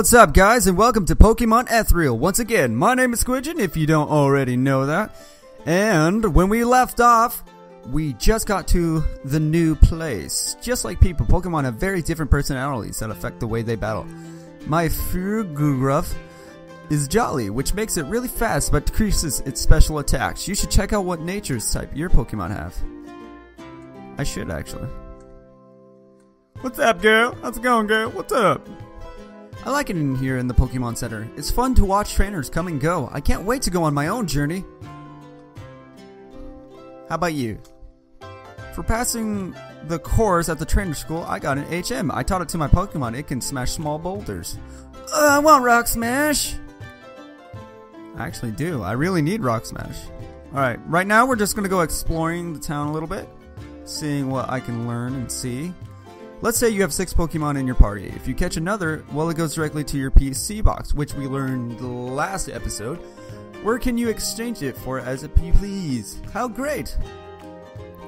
What's up, guys, and welcome to Pokemon Ethereal. Once again, my name is Squidgeon, if you don't already know that. And when we left off, we just got to the new place. Just like people, Pokemon have very different personalities that affect the way they battle. My Furugruff is jolly, which makes it really fast but decreases its special attacks. You should check out what nature's type your Pokemon have. I should, actually. What's up, girl? How's it going, girl? What's up? I like it in here in the Pokemon Center. It's fun to watch trainers come and go. I can't wait to go on my own journey. How about you? For passing the course at the trainer school, I got an HM. I taught it to my Pokemon. It can smash small boulders. Uh, I want Rock Smash! I actually do. I really need Rock Smash. Alright, right now we're just gonna go exploring the town a little bit. Seeing what I can learn and see. Let's say you have six Pokemon in your party. If you catch another, well, it goes directly to your PC box, which we learned last episode. Where can you exchange it for as a please? How great!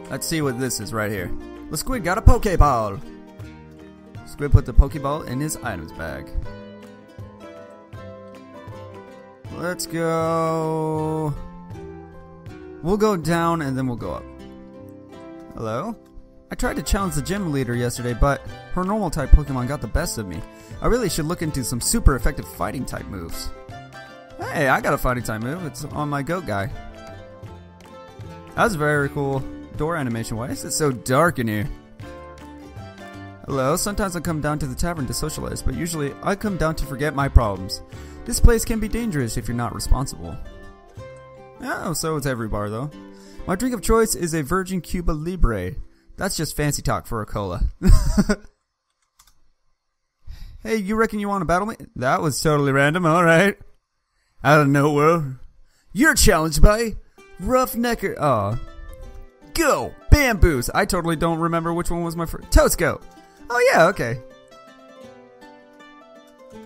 Let's see what this is right here. The squid got a Pokeball! Squid put the Pokeball in his items bag. Let's go. We'll go down and then we'll go up. Hello? I tried to challenge the gym leader yesterday, but her normal type Pokemon got the best of me. I really should look into some super effective fighting type moves. Hey, I got a fighting type move. It's on my goat guy. That was very cool. Door animation. Why is it so dark in here? Hello, sometimes I come down to the tavern to socialize, but usually I come down to forget my problems. This place can be dangerous if you're not responsible. Oh, so it's every bar though. My drink of choice is a Virgin Cuba Libre. That's just fancy talk for a cola. hey, you reckon you want to battle me? That was totally random, alright. Out of nowhere. You're challenged by Roughnecker. Aw. Go! Bamboos! I totally don't remember which one was my first. Toadsco! Oh, yeah, okay.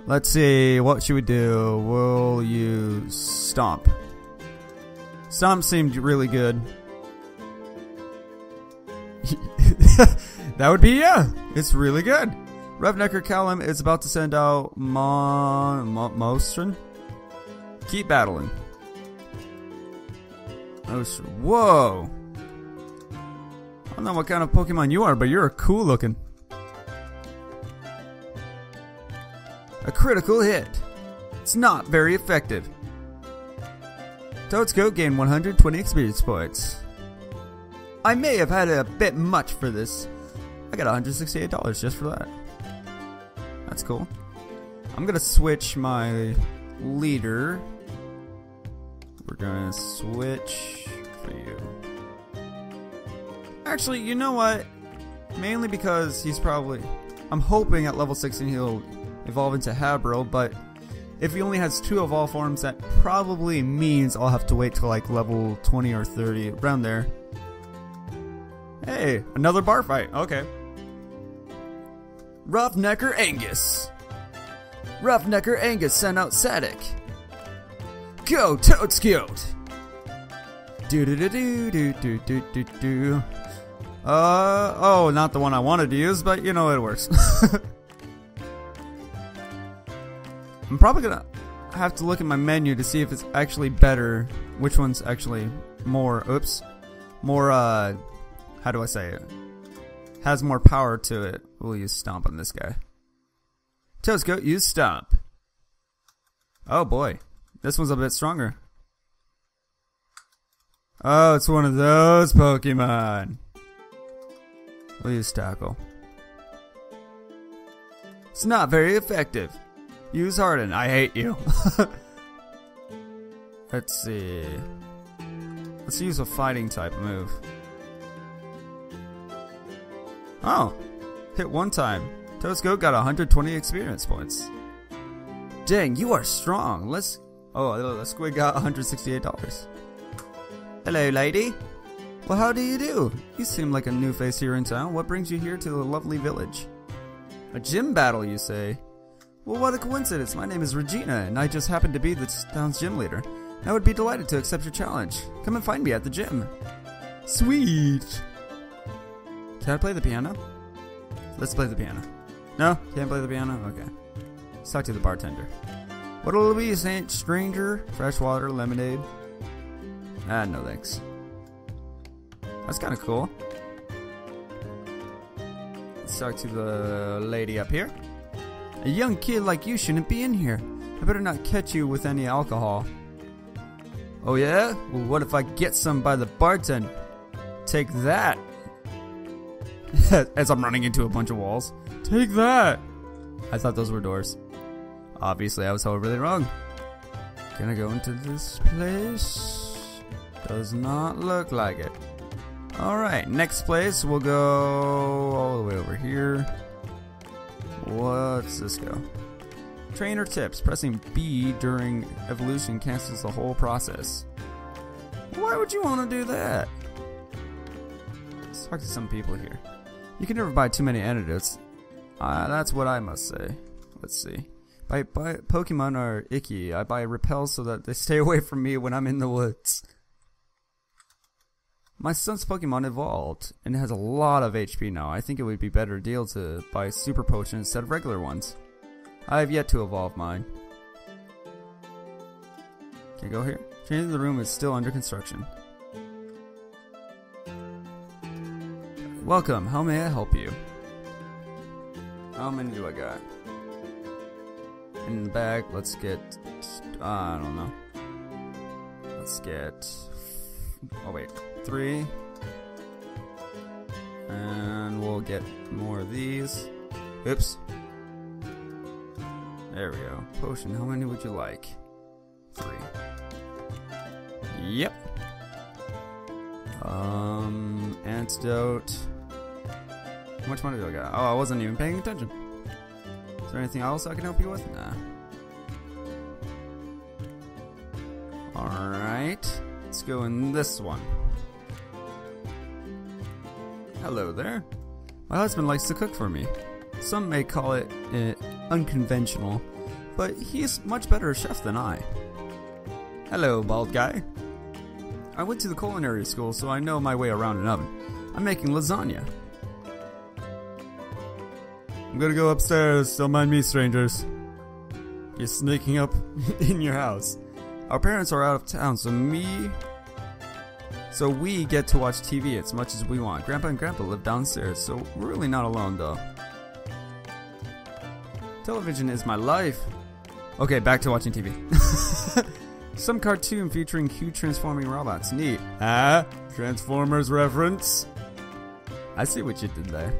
Let's see, what should we do? We'll use Stomp. Stomp seemed really good. that would be, yeah, it's really good. Roughnecker Callum is about to send out Mon... Mo? Keep battling. Whoa! I don't know what kind of Pokemon you are, but you're a cool looking. A critical hit. It's not very effective. Toadscope gained 120 experience points. I may have had a bit much for this. I got $168 just for that. That's cool. I'm gonna switch my leader. We're gonna switch for you. Actually, you know what? Mainly because he's probably... I'm hoping at level 16 he'll evolve into Habro, but if he only has two of all forms, that probably means I'll have to wait till like level 20 or 30, around there. Hey, another bar fight. Okay. Roughnecker Angus. Roughnecker Angus sent out Sadik. Go, Toadscoot! Do do do do do do do do do. Uh oh, not the one I wanted to use, but you know it works. I'm probably gonna have to look at my menu to see if it's actually better. Which one's actually more, oops, more, uh, how do I say it? Has more power to it. We'll use Stomp on this guy. Toadscope, use Stomp. Oh boy, this one's a bit stronger. Oh, it's one of those Pokemon. We'll use Tackle. It's not very effective. Use Harden. I hate you. Let's see. Let's use a fighting type move. Oh. Hit one time. Toadscope got 120 experience points. Dang, you are strong. Let's... Oh, the squid got $168. Hello, lady. Well, how do you do? You seem like a new face here in town. What brings you here to the lovely village? A gym battle, you say? Well, what a coincidence. My name is Regina, and I just happen to be the town's gym leader. I would be delighted to accept your challenge. Come and find me at the gym. Sweet. Can I play the piano? Let's play the piano. No? Can't play the piano? Okay. Let's talk to the bartender. What'll it be, Saint Stranger? Fresh water, lemonade? Ah, no thanks. That's kind of cool. Let's talk to the lady up here. A young kid like you shouldn't be in here. I better not catch you with any alcohol. Oh yeah? Well, what if I get some by the bartender? Take that. As I'm running into a bunch of walls. Take that. I thought those were doors. Obviously, I was horribly wrong. Can I go into this place? Does not look like it. Alright, next place, we'll go all the way over here. What's this go? Trainer tips. Pressing B during evolution cancels the whole process. Why would you want to do that? Let's talk to some people here. You can never buy too many antidotes. Uh, that's what I must say. Let's see. By, by Pokemon are icky. I buy repels so that they stay away from me when I'm in the woods. My son's Pokemon evolved and has a lot of HP now. I think it would be better deal to buy super potions instead of regular ones. I have yet to evolve mine. Can I go here? Changing the room is still under construction. Welcome, how may I help you? How many do I got? In the back, let's get. Uh, I don't know. Let's get. Oh, wait three. And we'll get more of these. Oops. There we go. Potion, how many would you like? Three. Yep. Um, antidote. How much money do I got? Oh, I wasn't even paying attention. Is there anything else I can help you with? Nah. Alright. Let's go in this one. Hello there. My husband likes to cook for me. Some may call it uh, unconventional, but he's much better a chef than I. Hello, bald guy. I went to the culinary school, so I know my way around an oven. I'm making lasagna. I'm gonna go upstairs, don't mind me, strangers. You're sneaking up in your house. Our parents are out of town, so me, so we get to watch TV as much as we want. Grandpa and Grandpa live downstairs, so we're really not alone though. Television is my life. Okay, back to watching TV. Some cartoon featuring huge transforming robots. Neat. Ah, Transformers reference. I see what you did there.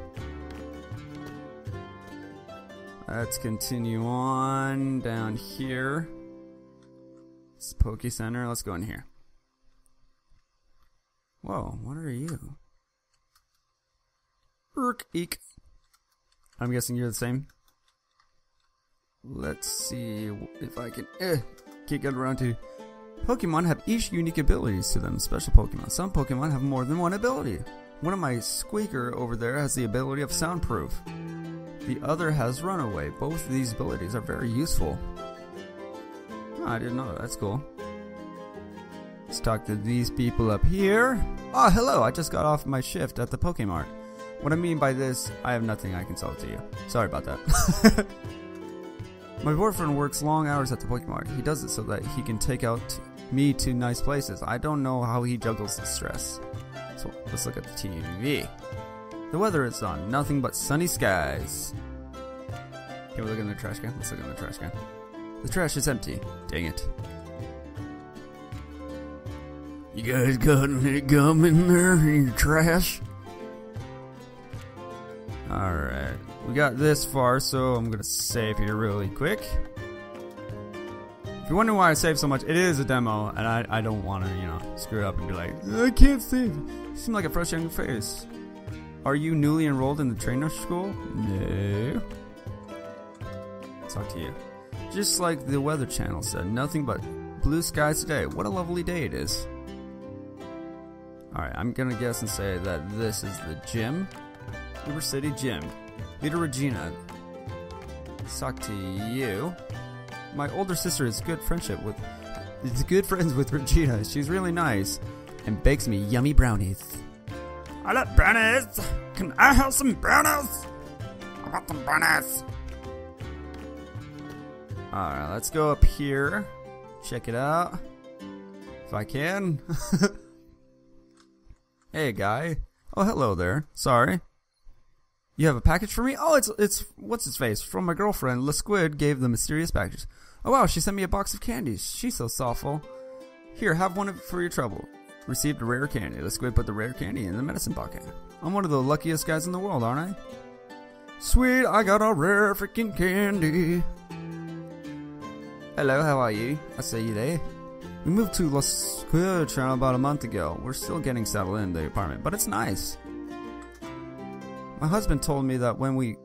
Let's continue on down here. It's Poke Center. Let's go in here. Whoa, what are you? Urk eek. I'm guessing you're the same. Let's see if I can eh, get around to Pokemon have each unique abilities to them, special Pokemon. Some Pokemon have more than one ability. One of my Squeaker over there has the ability of Soundproof. The other has Runaway. Both of these abilities are very useful. Oh, I didn't know that. That's cool. Let's talk to these people up here. Oh, hello, I just got off my shift at the Pokemart. What I mean by this, I have nothing I can sell to you. Sorry about that. my boyfriend works long hours at the Pokemart. He does it so that he can take out me to nice places. I don't know how he juggles the stress. So let's look at the TV. The weather is on nothing but sunny skies. Can we look in the trash can? Let's look in the trash can. The trash is empty. Dang it. You guys got any gum in there in your trash? Alright, we got this far, so I'm gonna save here really quick. If you're wondering why I save so much, it is a demo, and I, I don't want to, you know, screw up and be like, I can't save. You seem like a fresh young face. Are you newly enrolled in the trainer school? No. Talk to you. Just like the Weather Channel said, nothing but blue skies today. What a lovely day it is. Alright, I'm gonna guess and say that this is the gym. River City Gym. Leader Regina. talk to you. My older sister is good friendship with is good friends with Regina. She's really nice and bakes me yummy brownies. I love brownies! Can I have some brownies? I want some brownies! Alright, let's go up here. Check it out. If I can. hey, guy. Oh, hello there. Sorry. You have a package for me? Oh, it's it's what's his face from my girlfriend. La Squid gave the mysterious packages. Oh wow, she sent me a box of candies. She's so thoughtful. Here, have one for your trouble. Received a rare candy. La Squid put the rare candy in the medicine pocket. I'm one of the luckiest guys in the world, aren't I? Sweet, I got a rare freaking candy. Hello, how are you? I see you there. We moved to La Squid about a month ago. We're still getting settled in the apartment, but it's nice. My husband told me that when we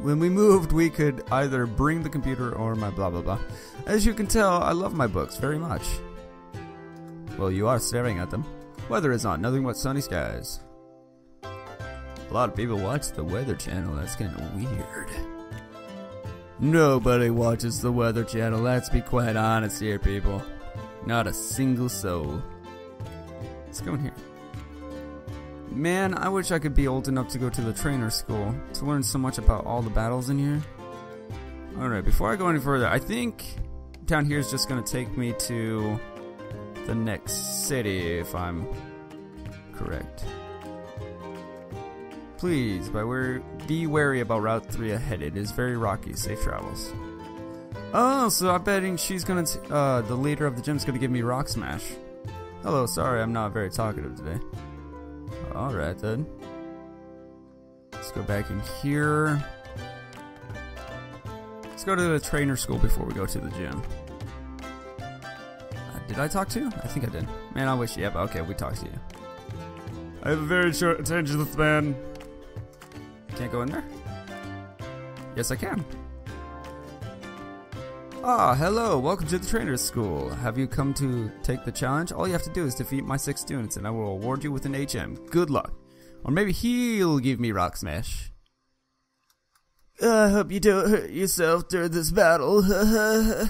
when we moved, we could either bring the computer or my blah blah blah. As you can tell, I love my books very much. Well, you are staring at them. Weather is on, nothing but sunny skies. A lot of people watch the Weather Channel, that's kinda weird. Nobody watches the Weather Channel, let's be quite honest here, people. Not a single soul. Let's go in here. Man, I wish I could be old enough to go to the trainer school to learn so much about all the battles in here. Alright, before I go any further, I think down here is just going to take me to the next city, if I'm correct. Please, be wary about Route 3 ahead. It is very rocky. Safe travels. Oh, so I'm betting she's gonna, uh, the leader of the gym's gonna give me Rock Smash. Hello, sorry, I'm not very talkative today. Alright then. Let's go back in here. Let's go to the trainer school before we go to the gym. Did I talk to you? I think I did. Man, I wish, yep, okay, we talked to you. I have a very short attention span. Can't go in there? Yes, I can. Ah, hello, welcome to the trainer's School. Have you come to take the challenge? All you have to do is defeat my six students and I will award you with an HM. Good luck. Or maybe he'll give me Rock Smash. I hope you don't hurt yourself during this battle. oh,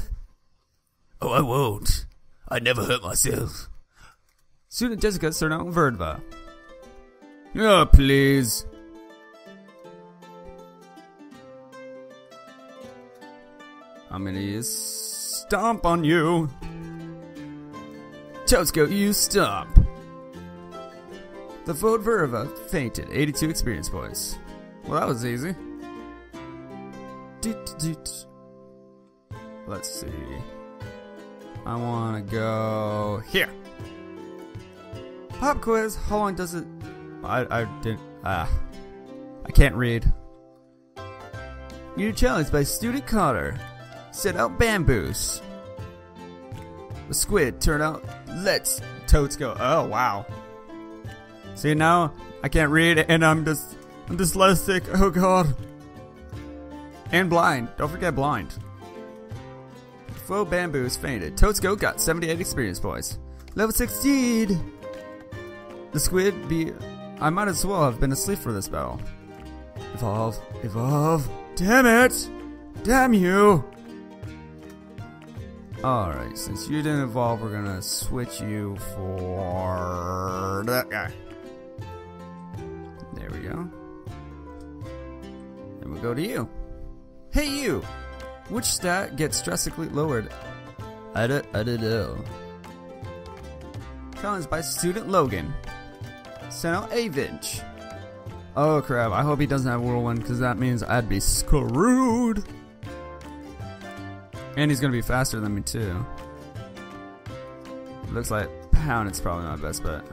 I won't. I never hurt myself. Student Jessica Cerno Verdva. Oh, please. I'm gonna Stomp on you. Totsuko, you stomp. The Vode Verva fainted. 82 experience points. Well, that was easy. Let's see. I want to go here. Pop quiz. How long does it? I I didn't. Ah, I can't read. New challenge by Student Cotter. Set out bamboos. The squid turn out. Let's totes go. Oh wow. See now I can't read and I'm just I'm dyslexic. Oh god. And blind. Don't forget blind. Faux bamboos fainted. Toadsko got 78 experience points. Level 16! The squid be... I might as well have been asleep for this battle. Evolve. Evolve. Damn it! Damn you! Alright, since you didn't evolve, we're gonna switch you for that guy. There we go. Then we'll go to you. Hey you! Which stat gets drastically lowered? I don't, I don't know. By student Logan. Send out Avinch. Oh crap, I hope he doesn't have Whirlwind because that means I'd be screwed. And he's gonna be faster than me too. Looks like Pound is probably my best bet.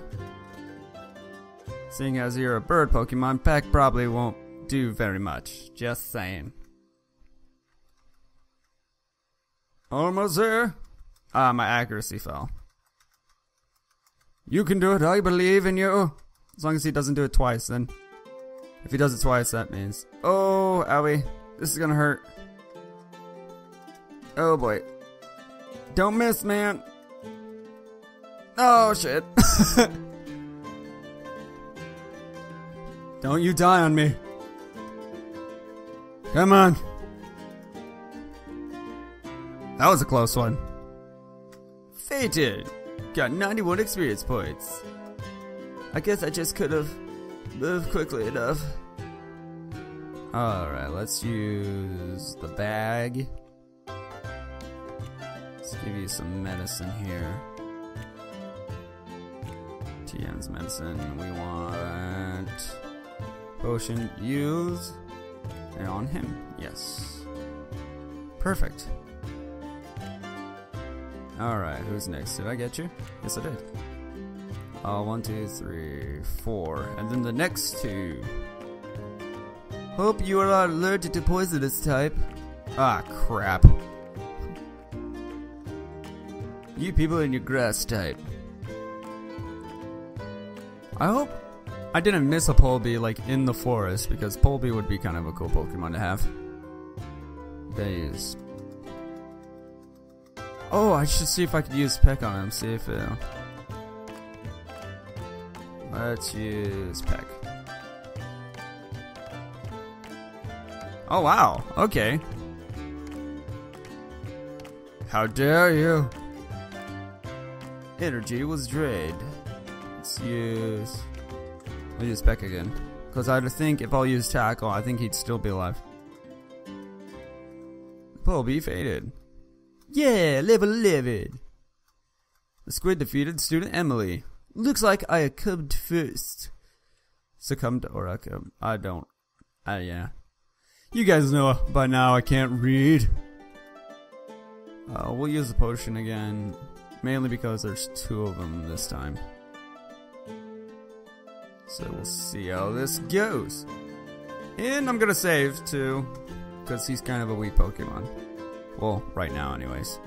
Seeing as you're a bird Pokemon, Peck probably won't do very much. Just saying. Almost there. Ah, my accuracy fell. You can do it, I believe in you. As long as he doesn't do it twice, then. If he does it twice, that means... Oh, owie. This is gonna hurt. Oh boy. Don't miss, man. Oh shit. Don't you die on me. Come on. That was a close one. Fated. Got 91 experience points. I guess I just could have moved quickly enough. Alright, let's use the bag. Let's give you some medicine here. TM's medicine. We want potion use and on him. Yes. Perfect. Alright, who's next? Did I get you? Yes, I did. Uh, one, two, three, four. And then the next two. Hope you are not allergic to poisonous type. Ah, crap. You people in your grass type. I hope I didn't miss a Polby like in the forest because Polby would be kind of a cool Pokemon to have. Use. Oh, I should see if I could use Peck on him. See if it. Let's use Peck. Oh wow. Okay. How dare you? Energy was drained. Let's use. I'll use Peck again. Because I think if I'll use Tackle, I think he'd still be alive. Pull be faded. Yeah, level 11. The squid defeated student Emily. Looks like I succumbed first. Succumbed or I, I don't. Uh, yeah. You guys know by now I can't read. Uh, we'll use the potion again. Mainly because there's two of them this time. So we'll see how this goes. And I'm gonna save too, because he's kind of a weak Pokemon. Well, right now anyways.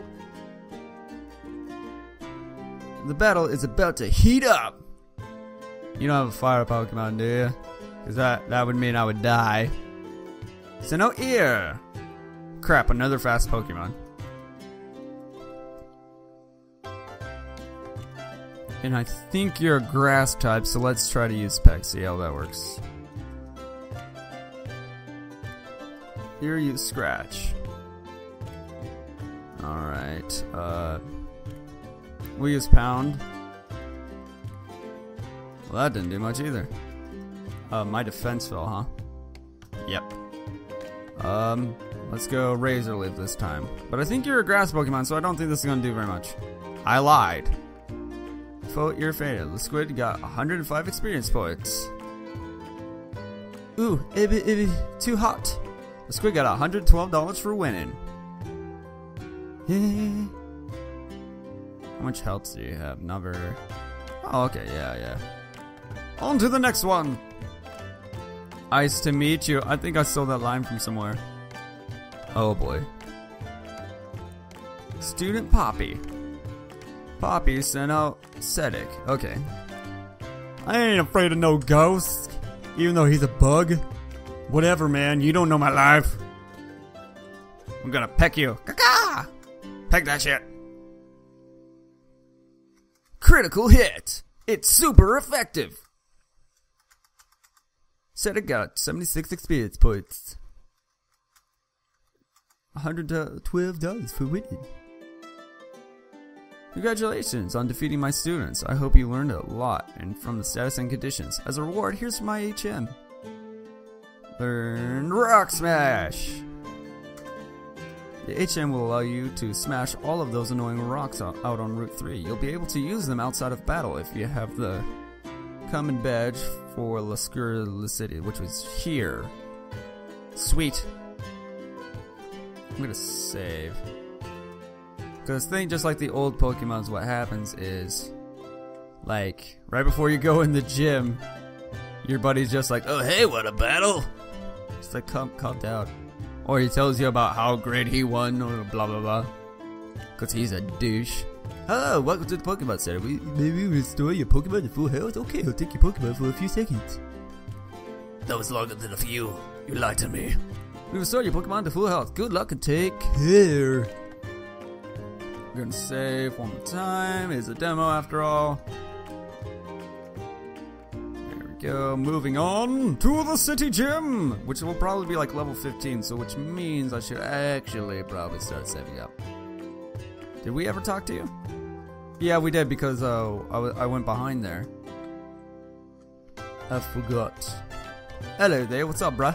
The battle is about to heat up! You don't have a fire Pokemon, do you? Because that, that would mean I would die. So no ear! Crap, another fast Pokemon. And I think you're a grass type, so let's try to use Peck, see how that works. Here you scratch. Alright, uh... We use Pound. Well, that didn't do much either. Uh, my defense fell, huh? Yep. Um, let's go Razor Leaf this time. But I think you're a grass Pokemon, so I don't think this is gonna do very much. I lied. Your favorite. The squid got 105 experience points. Ooh, ibby ibby, too hot. The squid got $112 for winning. How much health do you have? Not very. Oh, okay, yeah, yeah. On to the next one. Nice to meet you. I think I stole that line from somewhere. Oh boy. Student Poppy. Poppy sent out Cedric. Okay. I ain't afraid of no ghost, even though he's a bug. Whatever, man. You don't know my life. I'm gonna peck you. Peck that shit. Critical hit. It's super effective. Cedric got 76 experience points. $112 uh, for winning. Congratulations on defeating my students. I hope you learned a lot and from the status and conditions. As a reward, here's my HM. Learn Rock Smash! The HM will allow you to smash all of those annoying rocks out on Route 3. You'll be able to use them outside of battle if you have the common badge for Lascura City, which was here. Sweet. I'm gonna save. Because think just like the old Pokemons, what happens is, like, right before you go in the gym, your buddy's just like, oh hey, what a battle! Just like, calm, calm down. Or he tells you about how great he won, or blah blah blah. Because he's a douche. Hello, welcome to the Pokemon Center. We, maybe restore your Pokemon to full health? Okay, I'll take your Pokemon for a few seconds. That was longer than a few. You lied to me. We restore your Pokemon to full health. Good luck and take care. We're gonna save one more time. It's a demo after all. Go. Moving on to the city gym, which will probably be like level 15, so which means I should actually probably start saving up. Did we ever talk to you? Yeah, we did because uh, I, went behind there. I forgot. Hello there, what's up, bruh?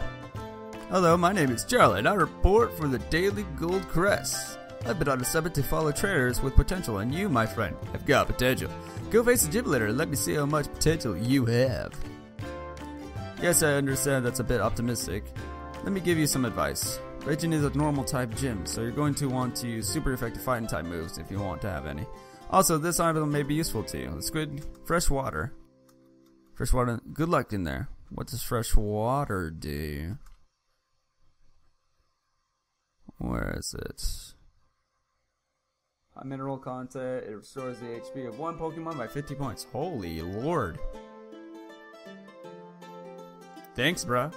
Hello, my name is Charlie, and I report for the Daily Gold Crest. I've been on a summit to follow traders with potential, and you, my friend, have got potential. Go face the gym leader and let me see how much potential you have. Yes, I understand that's a bit optimistic. Let me give you some advice. Regina is a normal type gym, so you're going to want to use super effective fighting type moves if you want to have any. Also, this item may be useful to you. The squid, fresh water. Fresh water, good luck in there. What does fresh water do? Where is it? High mineral content, it restores the HP of one Pokemon by 50 points. Holy lord. Thanks, bruh.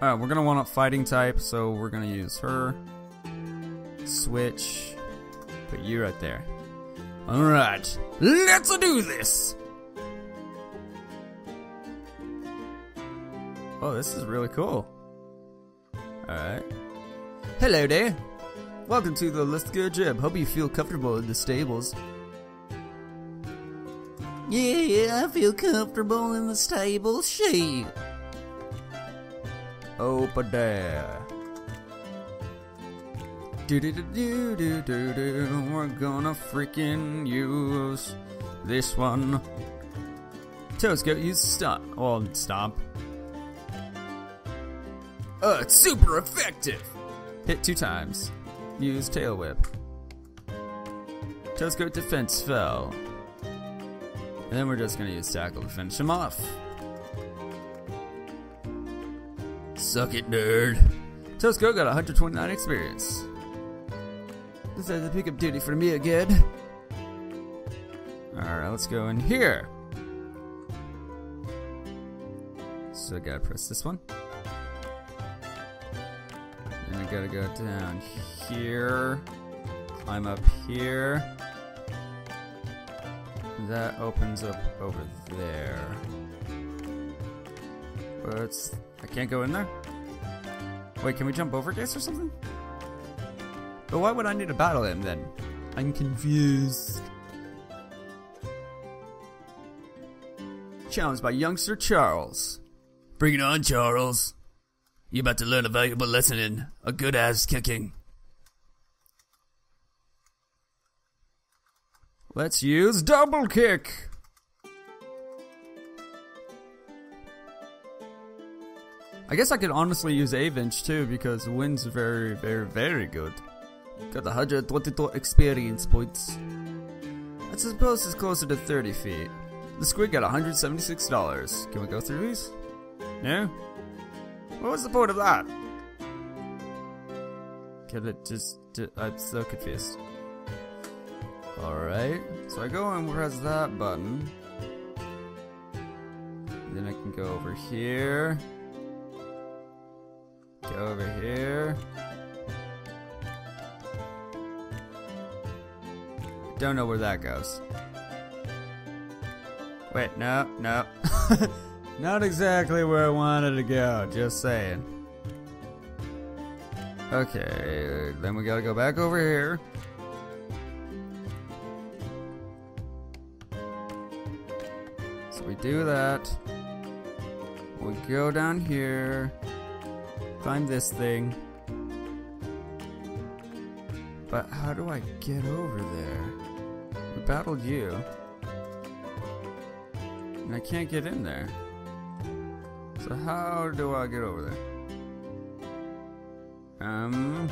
Alright, we're gonna want a fighting type, so we're gonna use her. Switch. Put you right there. Alright, let's do this! Oh, this is really cool. Alright. Hello there. Welcome to the Let's Go Gym. Hope you feel comfortable in the stables. Yeah, I feel comfortable in the stable. Shoot. Over there. Do do do do do do do. We're gonna freaking use this one. Toad's-Goat use stunt. Well, stomp. Uh, it's super effective. Hit two times. Use tail whip. Toad's-Goat defense fell. And then we're just gonna use tackle to finish him off. Suck it, nerd. Toad's-Goat got 129 experience. This is the pickup duty for me again. Alright, let's go in here. So I gotta press this one. Then I gotta go down here. Climb up here. That opens up over there. But I can't go in there? Wait, can we jump over gates or something? But why would I need to battle him then? I'm confused. Challenged by youngster Charles. Bring it on, Charles. You're about to learn a valuable lesson in a good ass kicking. Let's use double kick. I guess I could honestly use Avinch too because wind's very, very, very good. Got 122 experience points. I suppose it's closer to 30 feet. The squid got $176. Can we go through these? No? What was the point of that? Can it just... I'm so confused. Alright, so I go and press that button. Then I can go over here. Go over here. Don't know where that goes. Wait, no, no. Not exactly where I wanted to go, just saying. Okay, then we gotta go back over here. Do that. We go down here. Find this thing. But how do I get over there? We battled you. And I can't get in there. So how do I get over there? Um.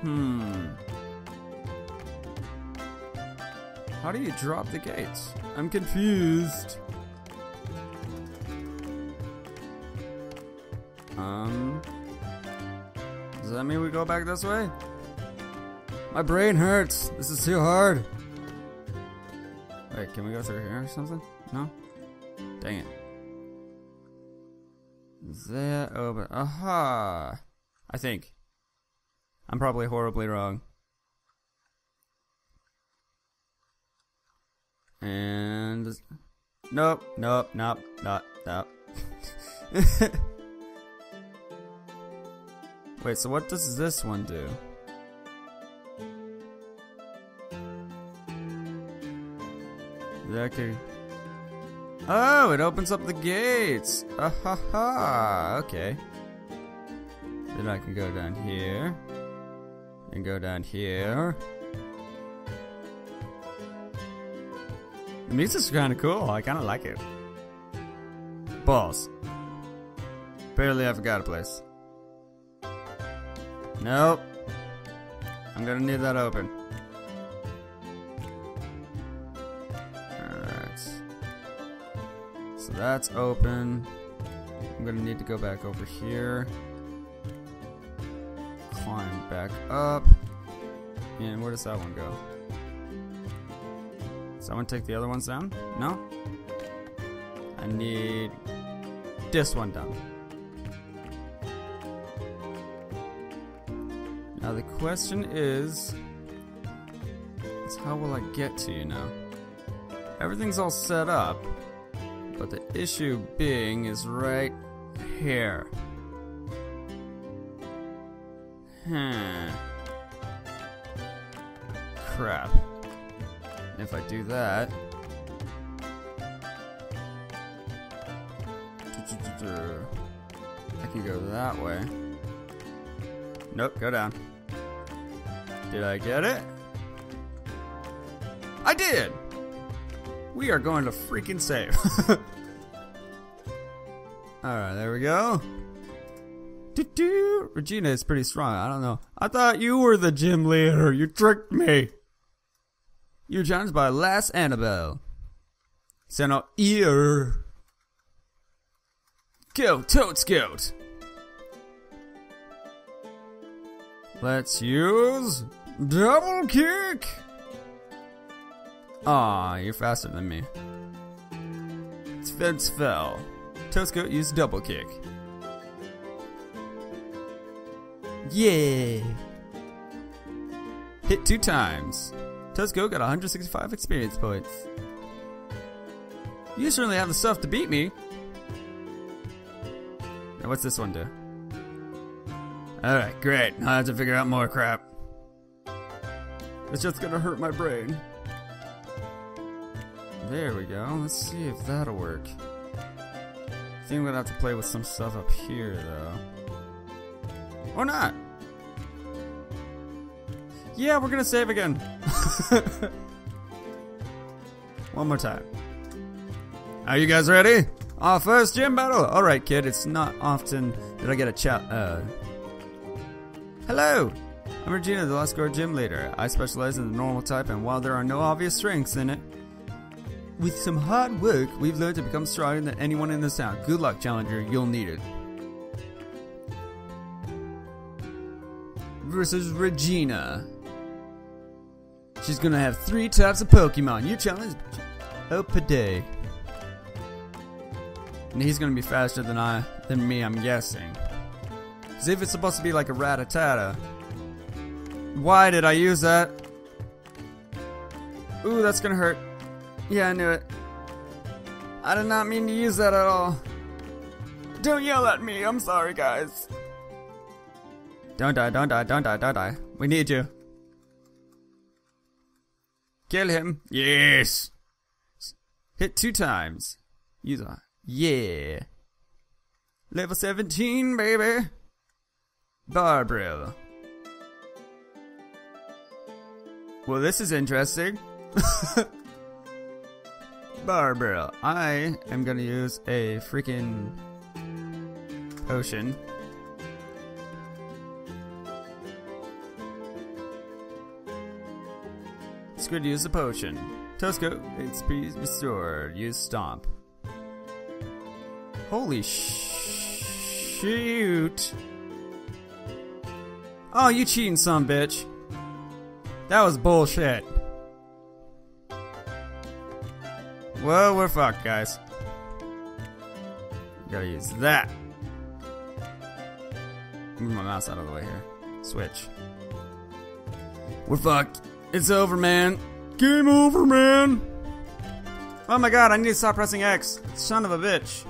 Hmm. How do you drop the gates? I'm confused. Um. Does that mean we go back this way? My brain hurts. This is too hard. Wait, can we go through here or something? No? Dang it. That open. Aha! I think. I'm probably horribly wrong. And. Nope, nope, nope, not, nope. Wait, so what does this one do? That could. Oh, it opens up the gates. Ah ha ha. Okay. Then I can go down here. And go down here. The music's kind of cool. I kind of like it. Balls. Barely I forgot a place. Nope. I'm gonna need that open. Alright. So that's open. I'm gonna need to go back over here. Climb back up. And where does that one go? Someone take the other ones down? No? I need this one down. Now the question is, is how will I get to you now? Everything's all set up, but the issue being is right here. Hmm. Crap. If I do that. I can go that way. Nope, go down. Did I get it? I did! We are going to freaking save. Alright, there we go. Doo-doo. Regina is pretty strong. I don't know. I thought you were the gym leader. You tricked me. You're challenged by Lass Annabelle. Send out ear. Go, Toad Scout. Let's use double kick. Ah, you're faster than me. It's fence fell. Toad Scout used double kick. Yeah. Hit two times. Tusco got 165 experience points. You certainly have the stuff to beat me. Now what's this one do? Alright, great. Now I have to figure out more crap. It's just gonna hurt my brain. There we go. Let's see if that'll work. I think I'm gonna have to play with some stuff up here, though. Or not. Yeah, we're gonna save again. One more time. Are you guys ready? Our first gym battle. All right, kid. It's not often that I get a chat. Uh... Hello. I'm Regina, the Lost Guard gym leader. I specialize in the normal type, and while there are no obvious strengths in it, with some hard work, we've learned to become stronger than anyone in this town. Good luck, Challenger. You'll need it. Versus Regina. She's gonna have three types of Pokemon. You challenge Opade. And he's gonna be faster than I than me, I'm guessing. Cause if it's supposed to be like a Rattata. Why did I use that? Ooh, that's gonna hurt. Yeah, I knew it. I did not mean to use that at all. Don't yell at me, I'm sorry guys. Don't die, don't die, don't die, don't die. We need you. Kill him. Yes. Hit two times. Use a. Yeah. Level 17, baby. Barbara. Well, this is interesting. Barbara, I am gonna use a freaking potion. It's good to use a potion. Tosco, XP restored. Use Stomp. Holy sh- shoot. Oh, you cheating son bitch. That was bullshit. Well, we're fucked, guys. Gotta use that. Move my mouse out of the way here. Switch. We're fucked. It's over, man. Game over, man. Oh my god, I need to stop pressing X. Son of a bitch.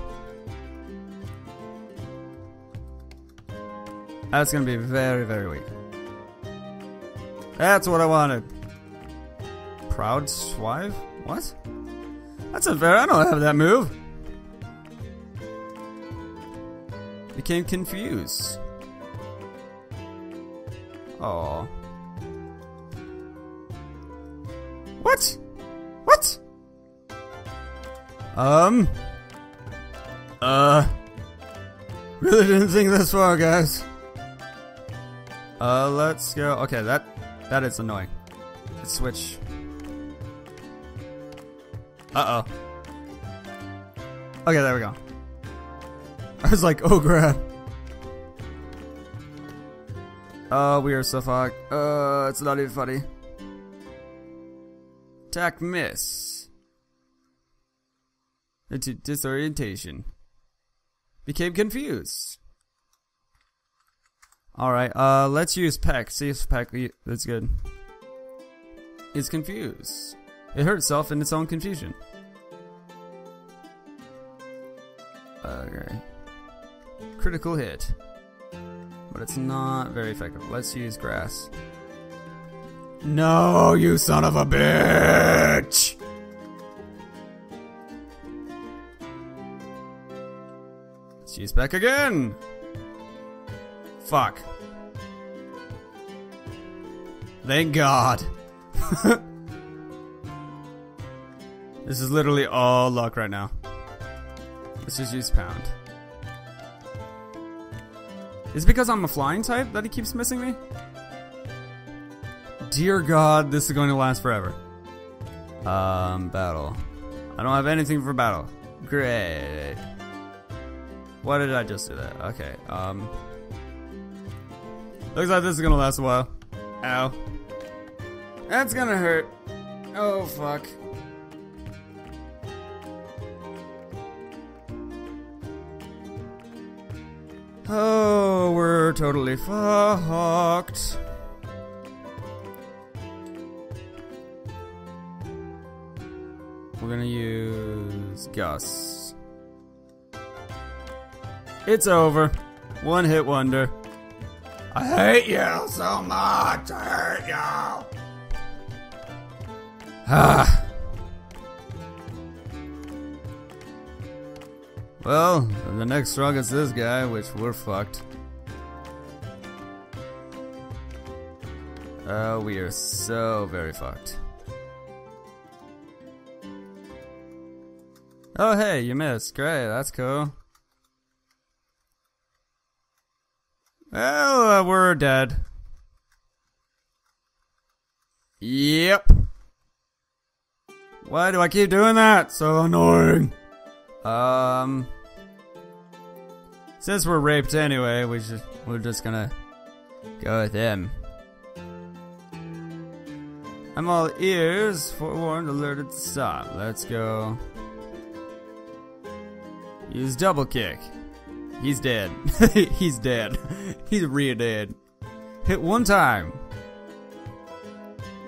That's gonna be very, very weak. That's what I wanted. Proud Swive? What? That's a very. I don't have that move. Became confused. Oh. What? What? Um. Uh. Really didn't think this far, guys. Uh, let's go. Okay, that that is annoying. Let's switch. Uh oh. Okay, there we go. I was like, oh crap. Oh, we are so fucked. Uh, it's not even funny. Attack miss. Into disorientation. Became confused. Alright, uh, let's use Peck. See if Peck, that's good. Is confused. It hurt itself in its own confusion. Okay. Critical hit. But it's not very effective. Let's use grass. No, you son of a bitch! Let's back again! Fuck. Thank God. this is literally all luck right now. Let's just use pound. Is it because I'm a flying type that he keeps missing me? Dear God, this is going to last forever. Um, battle. I don't have anything for battle. Great. Why did I just do that? Okay, um. Looks like this is gonna last a while. Ow. That's gonna hurt. Oh, fuck. Oh, we're totally fucked. We're gonna use Gus. It's over. One hit wonder. I hate you so much. I hate you. Ah. Well, the next strongest is this guy, which we're fucked. Oh, we are so very fucked. Oh, hey, you missed. Great, that's cool. Well, uh, we're dead. Yep. Why do I keep doing that? So annoying. Um. Since we're raped anyway, we just we're just gonna go with him. I'm all ears, forewarned, alerted to stop. Let's go. Use double kick. He's dead. He's dead. He's real dead. Hit one time.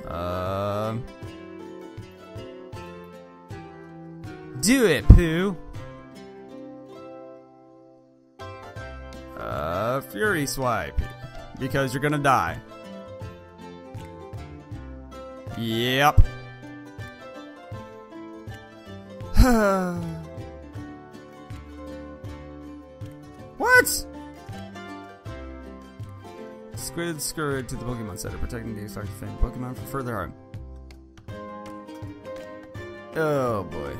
Um. Do it, Pooh. Uh, Fury Swipe. Because you're gonna die. Yep. what? Squid scurried to the Pokemon Center, protecting the exotic famed Pokemon from further harm. Oh boy.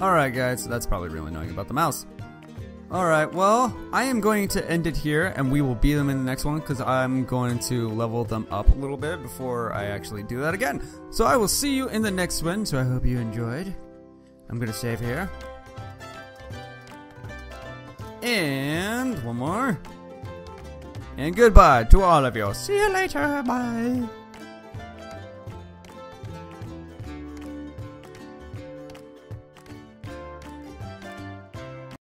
Alright guys, so that's probably really annoying about the mouse. Alright, well, I am going to end it here and we will beat them in the next one because I'm going to level them up a little bit before I actually do that again. So I will see you in the next one, so I hope you enjoyed. I'm going to save here. And one more. And goodbye to all of you. See you later. Bye.